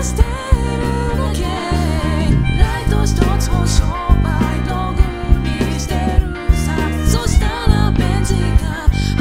ライト商売道具にしてるさそしたらベンジが